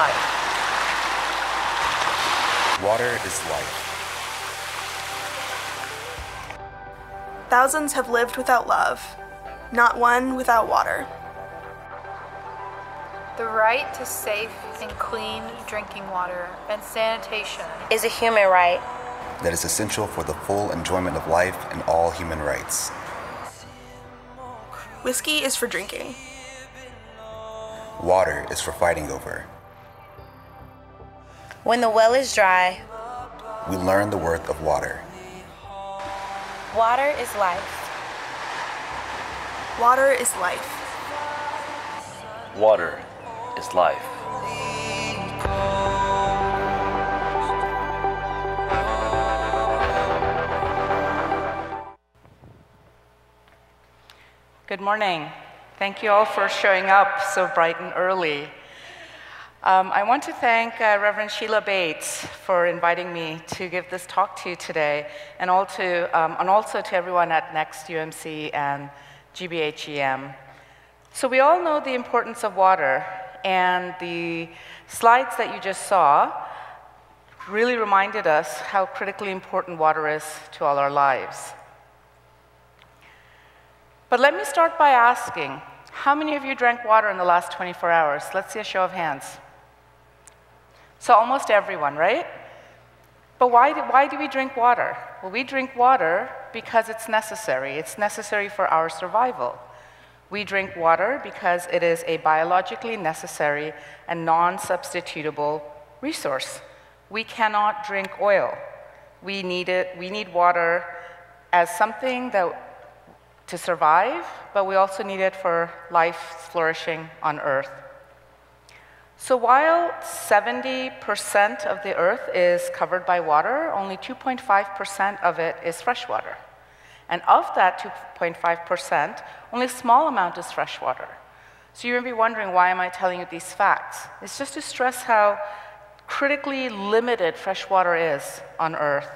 Water is life. Water is life. Thousands have lived without love, not one without water. The right to safe and clean drinking water and sanitation is a human right that is essential for the full enjoyment of life and all human rights. Whiskey is for drinking. Water is for fighting over. When the well is dry, we learn the worth of water. Water is life. Water is life. Water is life. Good morning. Thank you all for showing up so bright and early. Um, I want to thank uh, Reverend Sheila Bates for inviting me to give this talk to you today, and also, um, and also to everyone at Next UMC and GBHEM. So we all know the importance of water, and the slides that you just saw really reminded us how critically important water is to all our lives. But let me start by asking, how many of you drank water in the last 24 hours? Let's see a show of hands. So almost everyone, right? But why do, why do we drink water? Well, we drink water because it's necessary. It's necessary for our survival. We drink water because it is a biologically necessary and non-substitutable resource. We cannot drink oil. We need it, we need water as something that to survive, but we also need it for life flourishing on earth. So while 70% of the earth is covered by water, only 2.5% of it is freshwater. And of that 2.5%, only a small amount is freshwater. So you may be wondering, why am I telling you these facts? It's just to stress how critically limited freshwater is on Earth.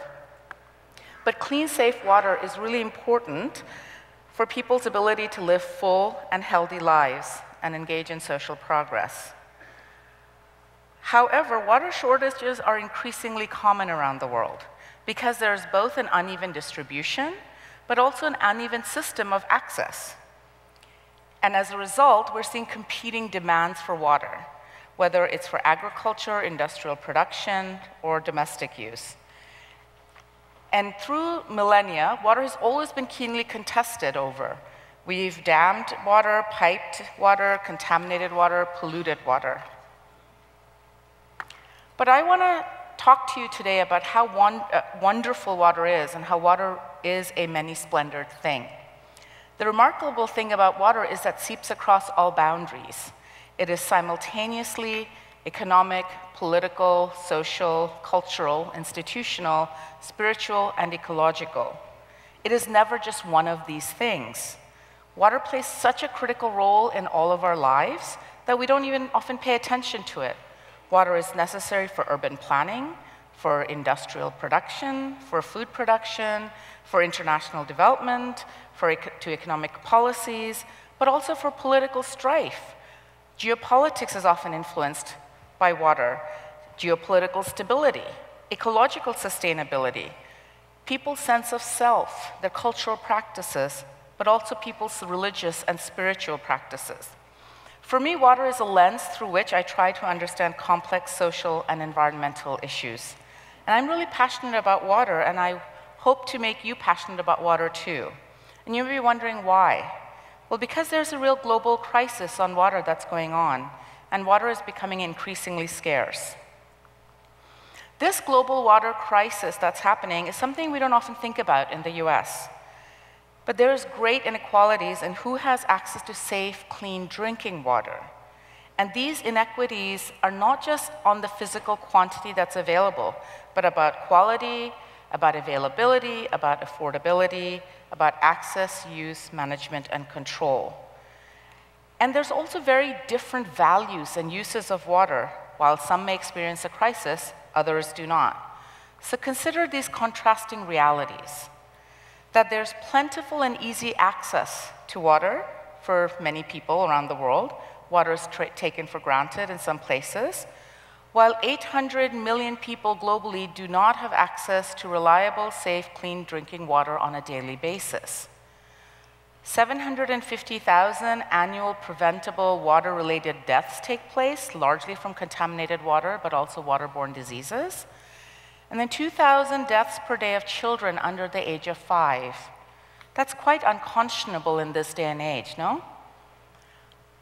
But clean, safe water is really important for people's ability to live full and healthy lives and engage in social progress. However, water shortages are increasingly common around the world because there's both an uneven distribution, but also an uneven system of access. And as a result, we're seeing competing demands for water, whether it's for agriculture, industrial production, or domestic use. And through millennia, water has always been keenly contested over. We've dammed water, piped water, contaminated water, polluted water. But I want to talk to you today about how uh, wonderful water is and how water is a many splendored thing. The remarkable thing about water is that it seeps across all boundaries. It is simultaneously economic, political, social, cultural, institutional, spiritual, and ecological. It is never just one of these things. Water plays such a critical role in all of our lives that we don't even often pay attention to it. Water is necessary for urban planning, for industrial production, for food production, for international development, for to economic policies, but also for political strife. Geopolitics is often influenced by water, geopolitical stability, ecological sustainability, people's sense of self, their cultural practices, but also people's religious and spiritual practices. For me, water is a lens through which I try to understand complex social and environmental issues. And I'm really passionate about water, and I hope to make you passionate about water too. And you may be wondering why. Well, because there's a real global crisis on water that's going on, and water is becoming increasingly scarce. This global water crisis that's happening is something we don't often think about in the US. But there is great inequalities in who has access to safe, clean drinking water. And these inequities are not just on the physical quantity that's available, but about quality, about availability, about affordability, about access, use, management, and control. And there's also very different values and uses of water. While some may experience a crisis, others do not. So consider these contrasting realities that there's plentiful and easy access to water for many people around the world, water is taken for granted in some places, while 800 million people globally do not have access to reliable, safe, clean drinking water on a daily basis. 750,000 annual preventable water related deaths take place, largely from contaminated water, but also waterborne diseases. And then 2,000 deaths per day of children under the age of five. That's quite unconscionable in this day and age, no?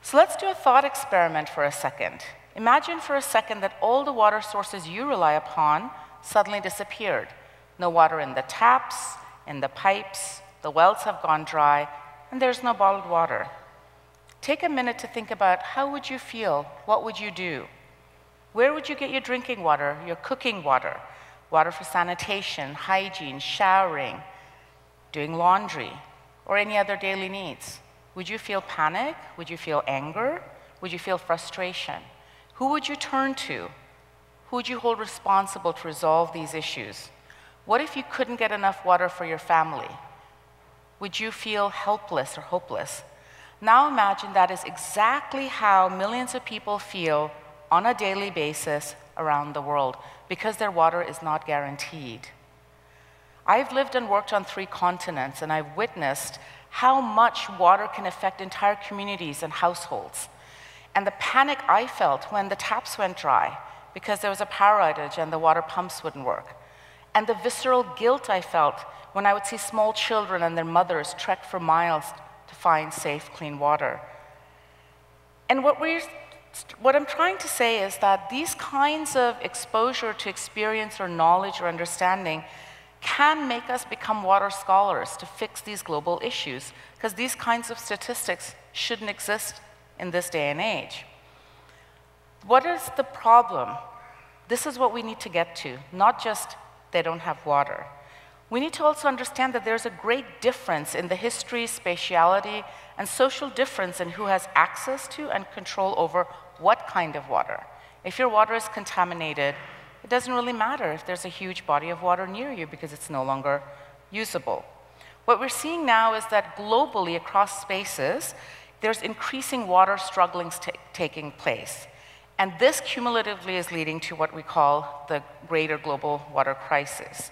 So let's do a thought experiment for a second. Imagine for a second that all the water sources you rely upon suddenly disappeared. No water in the taps, in the pipes, the wells have gone dry, and there's no bottled water. Take a minute to think about how would you feel? What would you do? Where would you get your drinking water, your cooking water, water for sanitation, hygiene, showering, doing laundry, or any other daily needs? Would you feel panic? Would you feel anger? Would you feel frustration? Who would you turn to? Who would you hold responsible to resolve these issues? What if you couldn't get enough water for your family? would you feel helpless or hopeless? Now imagine that is exactly how millions of people feel on a daily basis around the world because their water is not guaranteed. I've lived and worked on three continents and I've witnessed how much water can affect entire communities and households. And the panic I felt when the taps went dry because there was a power outage and the water pumps wouldn't work. And the visceral guilt I felt when I would see small children and their mothers trek for miles to find safe, clean water. And what, we're, what I'm trying to say is that these kinds of exposure to experience or knowledge or understanding can make us become water scholars to fix these global issues, because these kinds of statistics shouldn't exist in this day and age. What is the problem? This is what we need to get to, not just they don't have water we need to also understand that there's a great difference in the history, spatiality, and social difference in who has access to and control over what kind of water. If your water is contaminated, it doesn't really matter if there's a huge body of water near you because it's no longer usable. What we're seeing now is that globally across spaces, there's increasing water strugglings taking place. And this cumulatively is leading to what we call the greater global water crisis.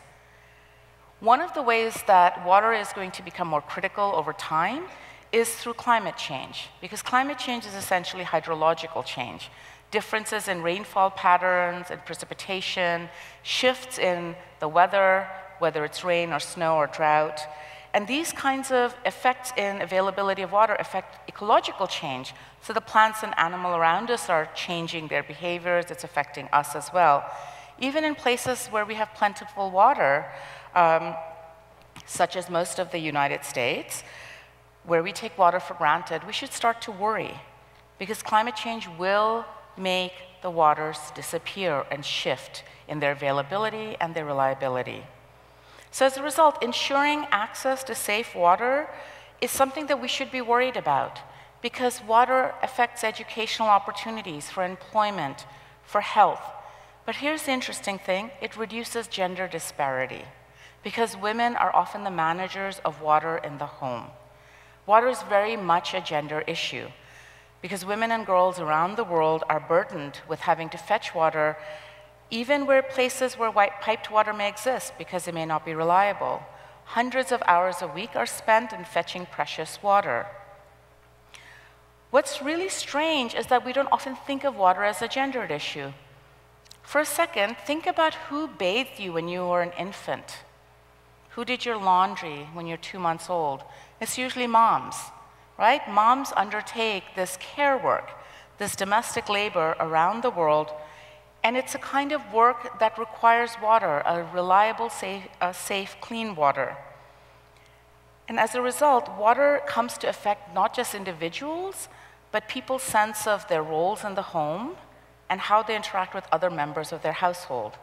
One of the ways that water is going to become more critical over time is through climate change, because climate change is essentially hydrological change. Differences in rainfall patterns and precipitation, shifts in the weather, whether it's rain or snow or drought. And these kinds of effects in availability of water affect ecological change. So the plants and animal around us are changing their behaviors, it's affecting us as well. Even in places where we have plentiful water, um, such as most of the United States, where we take water for granted, we should start to worry because climate change will make the waters disappear and shift in their availability and their reliability. So, as a result, ensuring access to safe water is something that we should be worried about because water affects educational opportunities for employment, for health. But here's the interesting thing it reduces gender disparity because women are often the managers of water in the home. Water is very much a gender issue because women and girls around the world are burdened with having to fetch water even where places where white piped water may exist because it may not be reliable. Hundreds of hours a week are spent in fetching precious water. What's really strange is that we don't often think of water as a gendered issue. For a second, think about who bathed you when you were an infant. Who did your laundry when you're two months old? It's usually moms, right? Moms undertake this care work, this domestic labor around the world, and it's a kind of work that requires water, a reliable, safe, safe clean water. And as a result, water comes to affect not just individuals, but people's sense of their roles in the home and how they interact with other members of their household.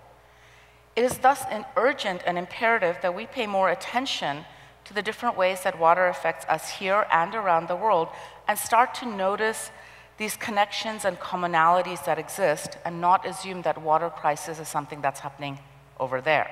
It is thus an urgent and imperative that we pay more attention to the different ways that water affects us here and around the world and start to notice these connections and commonalities that exist and not assume that water crisis is something that's happening over there.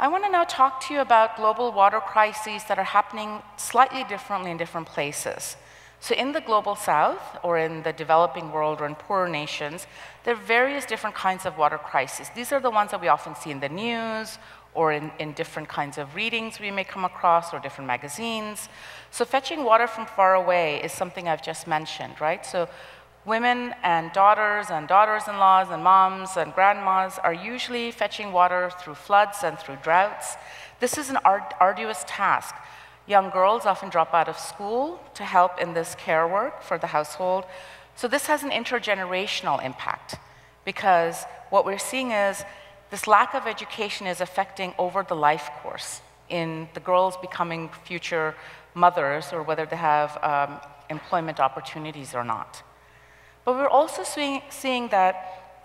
I want to now talk to you about global water crises that are happening slightly differently in different places. So, in the global south, or in the developing world, or in poorer nations, there are various different kinds of water crises. These are the ones that we often see in the news or in, in different kinds of readings we may come across or different magazines. So, fetching water from far away is something I've just mentioned, right? So, Women and daughters and daughters in laws and moms and grandmas are usually fetching water through floods and through droughts. This is an arduous task. Young girls often drop out of school to help in this care work for the household. So, this has an intergenerational impact because what we're seeing is this lack of education is affecting over the life course in the girls becoming future mothers or whether they have um, employment opportunities or not. But we're also seeing, seeing that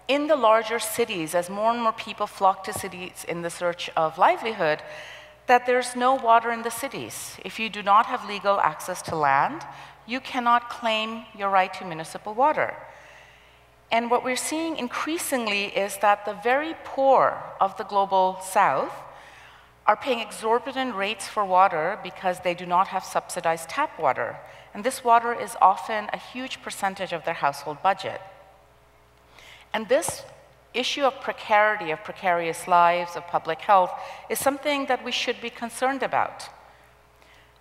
in the larger cities, as more and more people flock to cities in the search of livelihood, that there's no water in the cities. If you do not have legal access to land, you cannot claim your right to municipal water. And what we're seeing increasingly is that the very poor of the global south are paying exorbitant rates for water because they do not have subsidized tap water. And this water is often a huge percentage of their household budget. And this issue of precarity, of precarious lives, of public health, is something that we should be concerned about.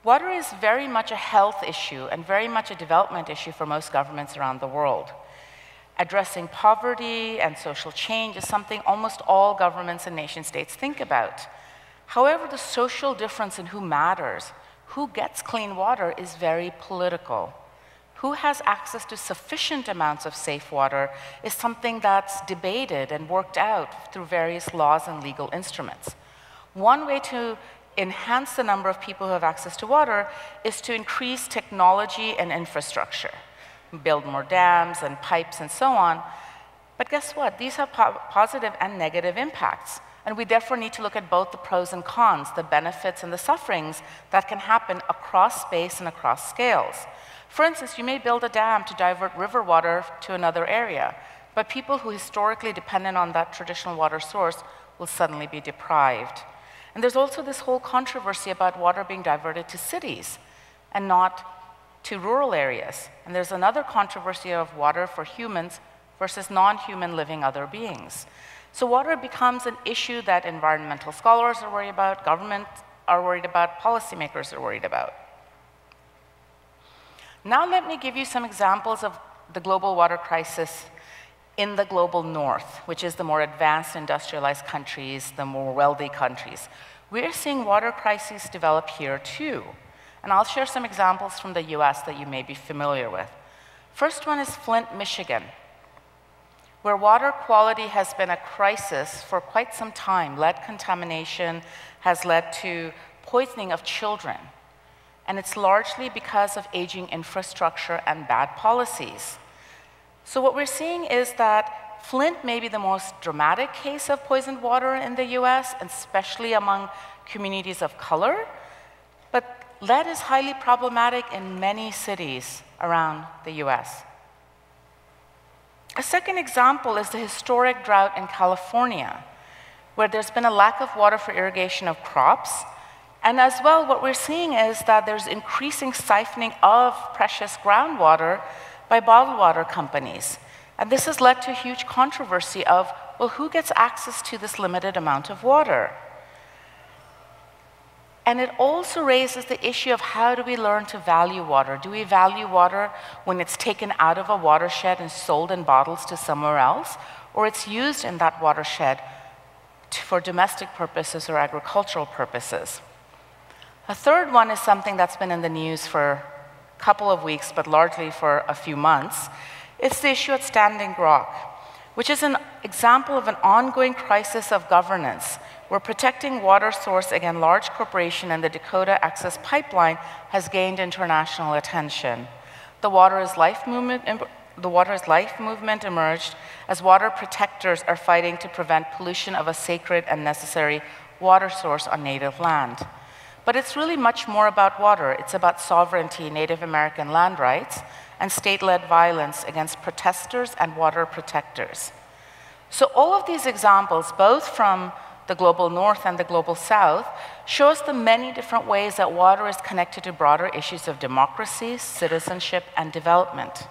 Water is very much a health issue and very much a development issue for most governments around the world. Addressing poverty and social change is something almost all governments and nation states think about. However, the social difference in who matters, who gets clean water, is very political. Who has access to sufficient amounts of safe water is something that's debated and worked out through various laws and legal instruments. One way to enhance the number of people who have access to water is to increase technology and infrastructure, build more dams and pipes and so on. But guess what? These have po positive and negative impacts. And we therefore need to look at both the pros and cons, the benefits and the sufferings that can happen across space and across scales. For instance, you may build a dam to divert river water to another area, but people who historically depended on that traditional water source will suddenly be deprived. And there's also this whole controversy about water being diverted to cities and not to rural areas. And there's another controversy of water for humans versus non human living other beings. So water becomes an issue that environmental scholars are worried about, government are worried about, policymakers are worried about. Now let me give you some examples of the global water crisis in the global north, which is the more advanced industrialized countries, the more wealthy countries. We're seeing water crises develop here too. And I'll share some examples from the US that you may be familiar with. First one is Flint, Michigan where water quality has been a crisis for quite some time. Lead contamination has led to poisoning of children. And it's largely because of aging infrastructure and bad policies. So, what we're seeing is that Flint may be the most dramatic case of poisoned water in the US, especially among communities of color. But lead is highly problematic in many cities around the US. A second example is the historic drought in California, where there's been a lack of water for irrigation of crops. And as well, what we're seeing is that there's increasing siphoning of precious groundwater by bottled water companies. And this has led to huge controversy of, well, who gets access to this limited amount of water? And it also raises the issue of how do we learn to value water? Do we value water when it's taken out of a watershed and sold in bottles to somewhere else? Or it's used in that watershed for domestic purposes or agricultural purposes? A third one is something that's been in the news for a couple of weeks, but largely for a few months. It's the issue at Standing Rock, which is an example of an ongoing crisis of governance where protecting water source against large corporation and the Dakota Access Pipeline has gained international attention. The Water is Life movement, the Water is Life movement emerged as water protectors are fighting to prevent pollution of a sacred and necessary water source on native land. But it's really much more about water. It's about sovereignty, Native American land rights, and state-led violence against protesters and water protectors. So all of these examples, both from the global north and the global south, show us the many different ways that water is connected to broader issues of democracy, citizenship, and development.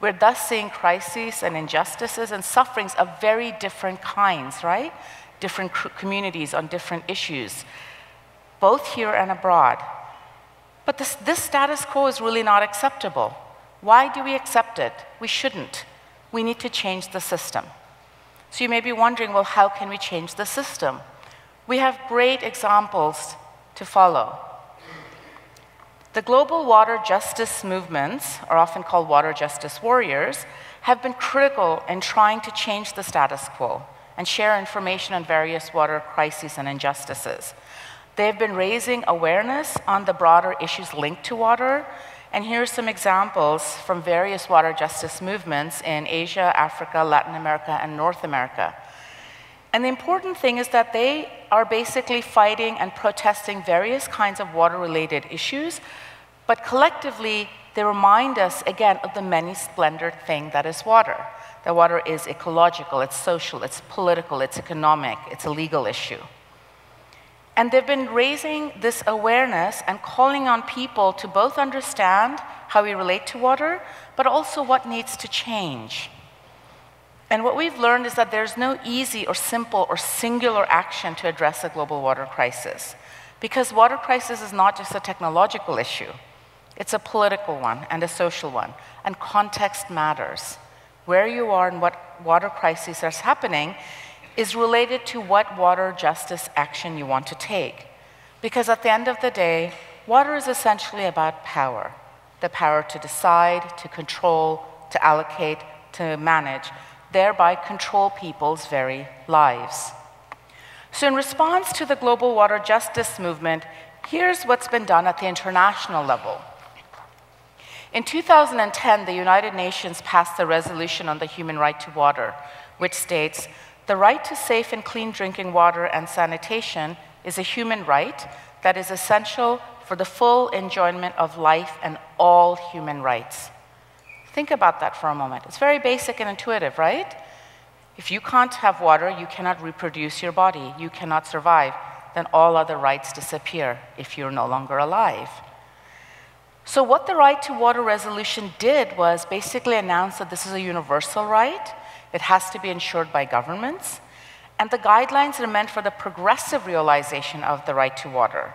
We're thus seeing crises and injustices and sufferings of very different kinds, right? Different communities on different issues, both here and abroad. But this, this status quo is really not acceptable. Why do we accept it? We shouldn't. We need to change the system. So you may be wondering, well, how can we change the system? We have great examples to follow. The global water justice movements, are often called water justice warriors, have been critical in trying to change the status quo and share information on various water crises and injustices. They've been raising awareness on the broader issues linked to water, and here are some examples from various water justice movements in Asia, Africa, Latin America, and North America. And the important thing is that they are basically fighting and protesting various kinds of water related issues, but collectively, they remind us again of the many splendored thing that is water. That water is ecological, it's social, it's political, it's economic, it's a legal issue. And they've been raising this awareness and calling on people to both understand how we relate to water, but also what needs to change. And what we've learned is that there's no easy or simple or singular action to address a global water crisis. Because water crisis is not just a technological issue, it's a political one and a social one. And context matters. Where you are and what water crisis is happening is related to what water justice action you want to take. Because at the end of the day, water is essentially about power the power to decide, to control, to allocate, to manage, thereby control people's very lives. So, in response to the global water justice movement, here's what's been done at the international level. In 2010, the United Nations passed the resolution on the human right to water, which states the right to safe and clean drinking water and sanitation is a human right that is essential for the full enjoyment of life and all human rights. Think about that for a moment. It's very basic and intuitive, right? If you can't have water, you cannot reproduce your body, you cannot survive, then all other rights disappear if you're no longer alive. So, what the Right to Water resolution did was basically announce that this is a universal right it has to be ensured by governments. And the guidelines are meant for the progressive realization of the right to water.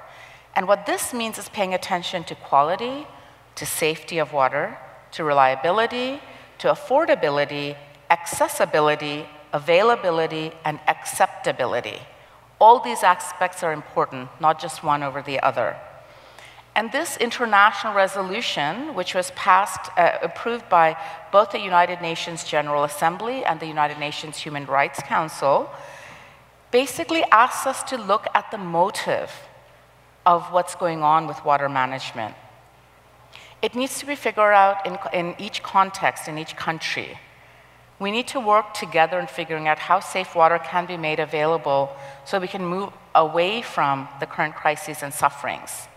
And what this means is paying attention to quality, to safety of water, to reliability, to affordability, accessibility, availability, and acceptability. All these aspects are important, not just one over the other. And this international resolution, which was passed, uh, approved by both the United Nations General Assembly and the United Nations Human Rights Council, basically asks us to look at the motive of what's going on with water management. It needs to be figured out in, in each context, in each country. We need to work together in figuring out how safe water can be made available so we can move away from the current crises and sufferings.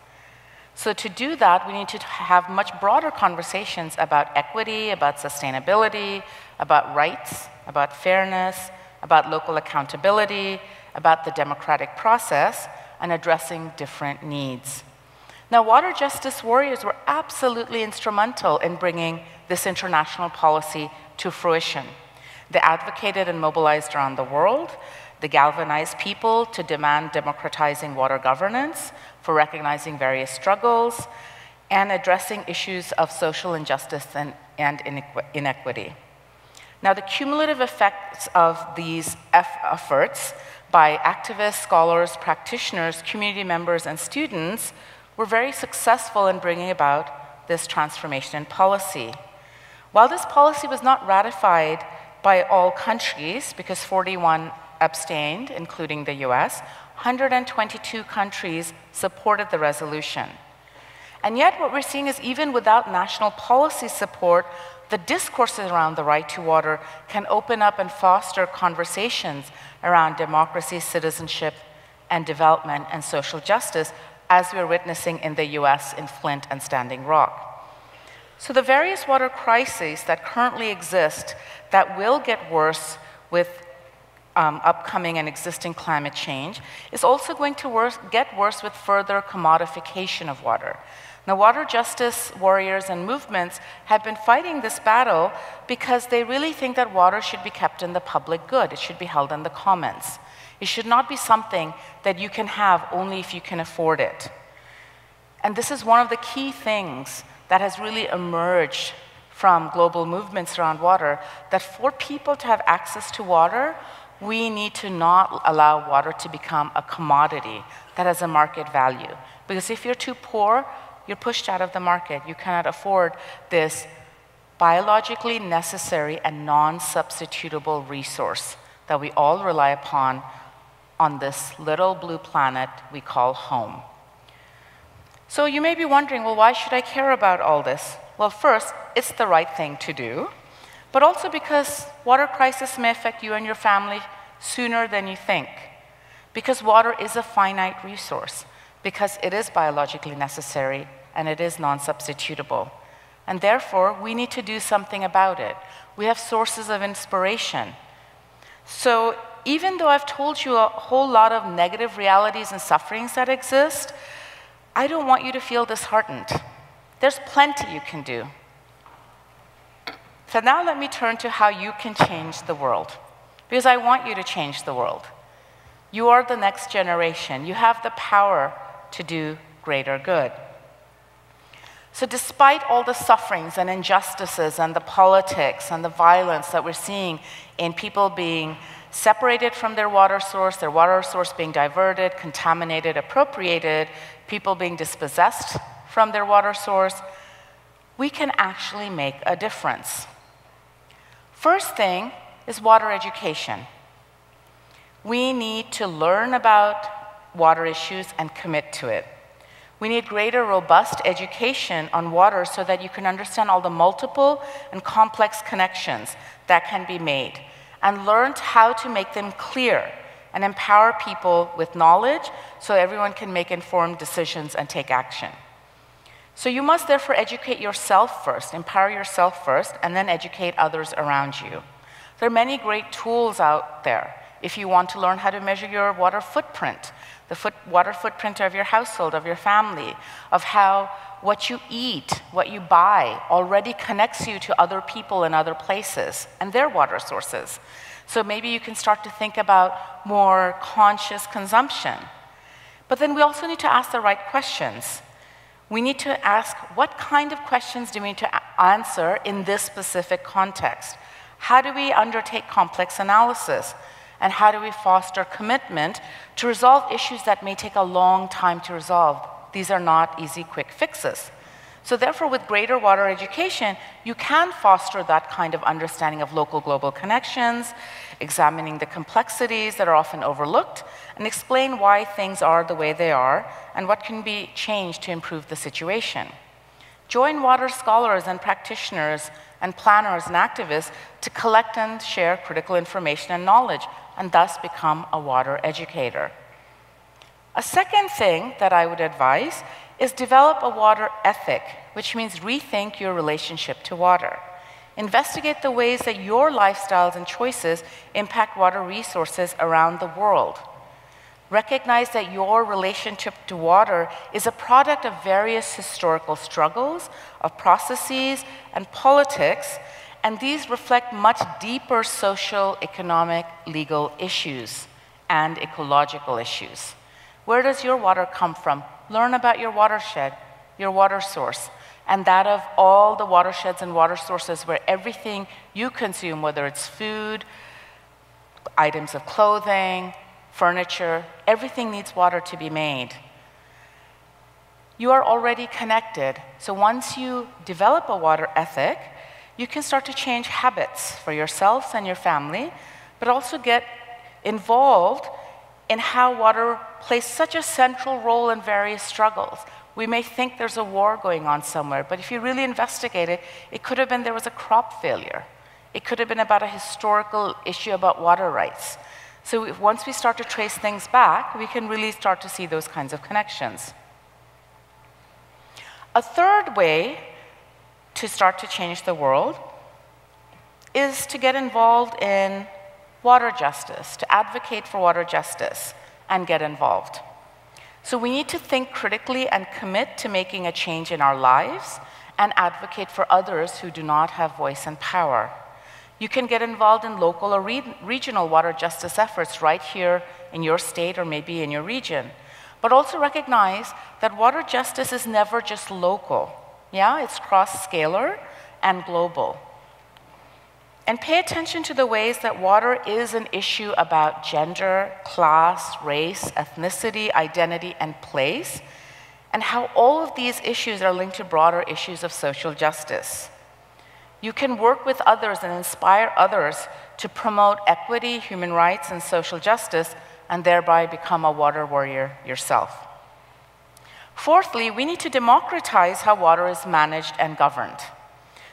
So, to do that, we need to have much broader conversations about equity, about sustainability, about rights, about fairness, about local accountability, about the democratic process, and addressing different needs. Now, water justice warriors were absolutely instrumental in bringing this international policy to fruition. They advocated and mobilized around the world. They galvanized people to demand democratizing water governance, for recognizing various struggles, and addressing issues of social injustice and, and inequity. Now, the cumulative effects of these efforts by activists, scholars, practitioners, community members, and students were very successful in bringing about this transformation in policy. While this policy was not ratified by all countries, because 41 abstained, including the US, 122 countries supported the resolution. And yet, what we're seeing is even without national policy support, the discourses around the right to water can open up and foster conversations around democracy, citizenship, and development and social justice, as we're witnessing in the US in Flint and Standing Rock. So, the various water crises that currently exist that will get worse with um, upcoming and existing climate change is also going to worse, get worse with further commodification of water. Now, water justice warriors and movements have been fighting this battle because they really think that water should be kept in the public good. It should be held in the commons. It should not be something that you can have only if you can afford it. And this is one of the key things that has really emerged from global movements around water that for people to have access to water, we need to not allow water to become a commodity that has a market value. Because if you're too poor, you're pushed out of the market. You cannot afford this biologically necessary and non substitutable resource that we all rely upon on this little blue planet we call home. So you may be wondering well, why should I care about all this? Well, first, it's the right thing to do, but also because water crisis may affect you and your family sooner than you think. Because water is a finite resource, because it is biologically necessary and it is non substitutable. And therefore, we need to do something about it. We have sources of inspiration. So, even though I've told you a whole lot of negative realities and sufferings that exist, I don't want you to feel disheartened. There's plenty you can do. So, now let me turn to how you can change the world, because I want you to change the world. You are the next generation, you have the power to do greater good. So, despite all the sufferings and injustices and the politics and the violence that we're seeing in people being separated from their water source, their water source being diverted, contaminated, appropriated, people being dispossessed from their water source, we can actually make a difference. First thing is water education. We need to learn about water issues and commit to it. We need greater, robust education on water so that you can understand all the multiple and complex connections that can be made and learn how to make them clear and empower people with knowledge so everyone can make informed decisions and take action. So you must therefore educate yourself first, empower yourself first, and then educate others around you. There are many great tools out there if you want to learn how to measure your water footprint the foot, water footprint of your household, of your family, of how what you eat, what you buy already connects you to other people in other places and their water sources. So maybe you can start to think about more conscious consumption. But then we also need to ask the right questions. We need to ask what kind of questions do we need to answer in this specific context? How do we undertake complex analysis? And how do we foster commitment to resolve issues that may take a long time to resolve? These are not easy, quick fixes. So, therefore, with greater water education, you can foster that kind of understanding of local global connections, examining the complexities that are often overlooked, and explain why things are the way they are and what can be changed to improve the situation. Join water scholars and practitioners and planners and activists to collect and share critical information and knowledge and thus become a water educator. A second thing that I would advise is develop a water ethic, which means rethink your relationship to water. Investigate the ways that your lifestyles and choices impact water resources around the world. Recognize that your relationship to water is a product of various historical struggles, of processes, and politics and these reflect much deeper social, economic, legal issues and ecological issues. Where does your water come from? Learn about your watershed, your water source, and that of all the watersheds and water sources where everything you consume, whether it's food, items of clothing, furniture, everything needs water to be made. You are already connected. So once you develop a water ethic, you can start to change habits for yourselves and your family, but also get involved in how water plays such a central role in various struggles. We may think there's a war going on somewhere, but if you really investigate it, it could have been there was a crop failure. It could have been about a historical issue about water rights. So once we start to trace things back, we can really start to see those kinds of connections. A third way to start to change the world is to get involved in water justice, to advocate for water justice, and get involved. So we need to think critically and commit to making a change in our lives and advocate for others who do not have voice and power. You can get involved in local or re regional water justice efforts right here in your state or maybe in your region. But also recognize that water justice is never just local. Yeah, it's cross-scalar and global. And pay attention to the ways that water is an issue about gender, class, race, ethnicity, identity, and place, and how all of these issues are linked to broader issues of social justice. You can work with others and inspire others to promote equity, human rights, and social justice, and thereby become a water warrior yourself. Fourthly, we need to democratize how water is managed and governed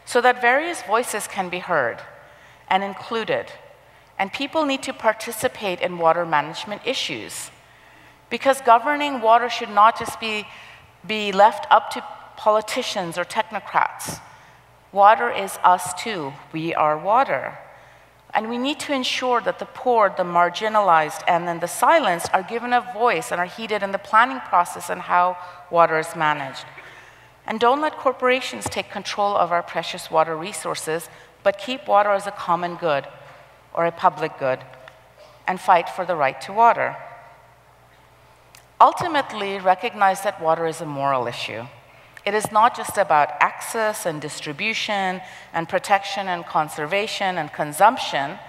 so that various voices can be heard and included, and people need to participate in water management issues. Because governing water should not just be, be left up to politicians or technocrats. Water is us too. We are water. And we need to ensure that the poor, the marginalized, and then the silenced are given a voice and are heeded in the planning process and how water is managed. And don't let corporations take control of our precious water resources, but keep water as a common good or a public good and fight for the right to water. Ultimately, recognize that water is a moral issue. It is not just about access and distribution and protection and conservation and consumption,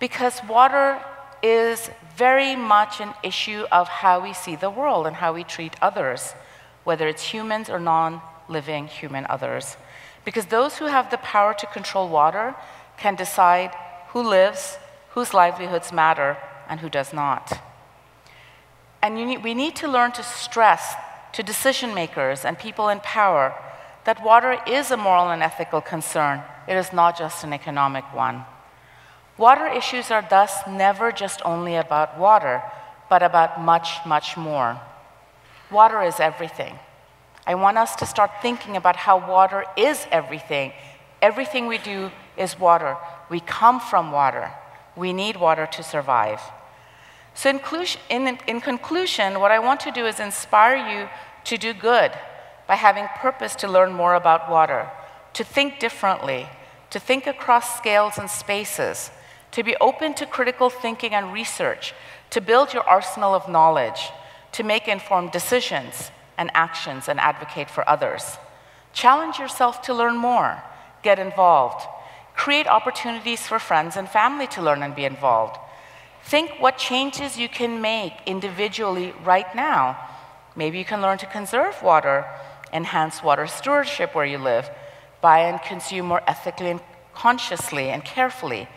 because water is very much an issue of how we see the world and how we treat others, whether it's humans or non living human others. Because those who have the power to control water can decide who lives, whose livelihoods matter, and who does not. And need, we need to learn to stress to decision makers and people in power that water is a moral and ethical concern. It is not just an economic one. Water issues are thus never just only about water, but about much, much more. Water is everything. I want us to start thinking about how water is everything. Everything we do is water. We come from water. We need water to survive. So, in, in, conclusion, what I want to do is inspire you to do good by having purpose to learn more about water, to think differently, to think across scales and spaces, to be open to critical thinking and research, to build your arsenal of knowledge, to make informed decisions and actions and advocate for others. Challenge yourself to learn more, get involved, create opportunities for friends and family to learn and be involved Think what changes you can make individually right now. Maybe you can learn to conserve water, enhance water stewardship where you live, buy and consume more ethically and consciously and carefully.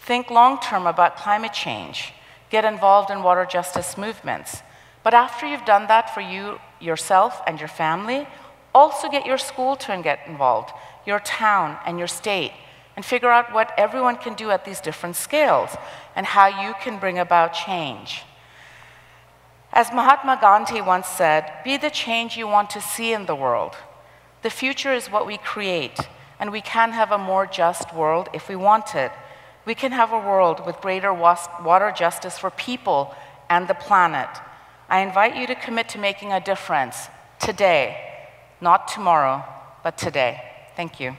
Think long term about climate change. Get involved in water justice movements. But after you've done that for you, yourself, and your family, also get your school to get involved, your town and your state, and figure out what everyone can do at these different scales and how you can bring about change. As Mahatma Gandhi once said, be the change you want to see in the world. The future is what we create, and we can have a more just world if we want it. We can have a world with greater water justice for people and the planet. I invite you to commit to making a difference today, not tomorrow, but today. Thank you.